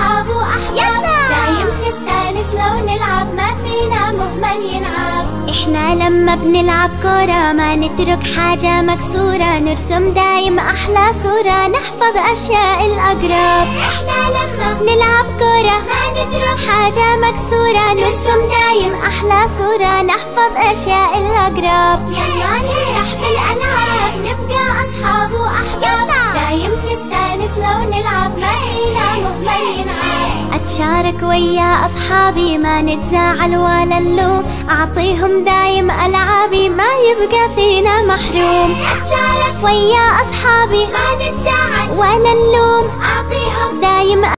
أصحاب وأحباب يلا. دايم نستانس لو نلعب ما فينا مهمل ينعاب إحنا لما بنلعب كورة ما نترك حاجة مكسورة نرسم دايم أحلى صورة نحفظ أشياء الأقرب. إحنا لما نلعب كورة ما نترك حاجة مكسورة نرسم دايم أحلى صورة نحفظ أشياء الأقرب. أتشارك ويا أصحابي ما نتزاعل ولا نلوم. أعطيهم دايم ألعابي ما يبقى فينا محروم. أتشارك ويا أصحابي ما نتزاعل ولا نلوم. أعطيهم دايم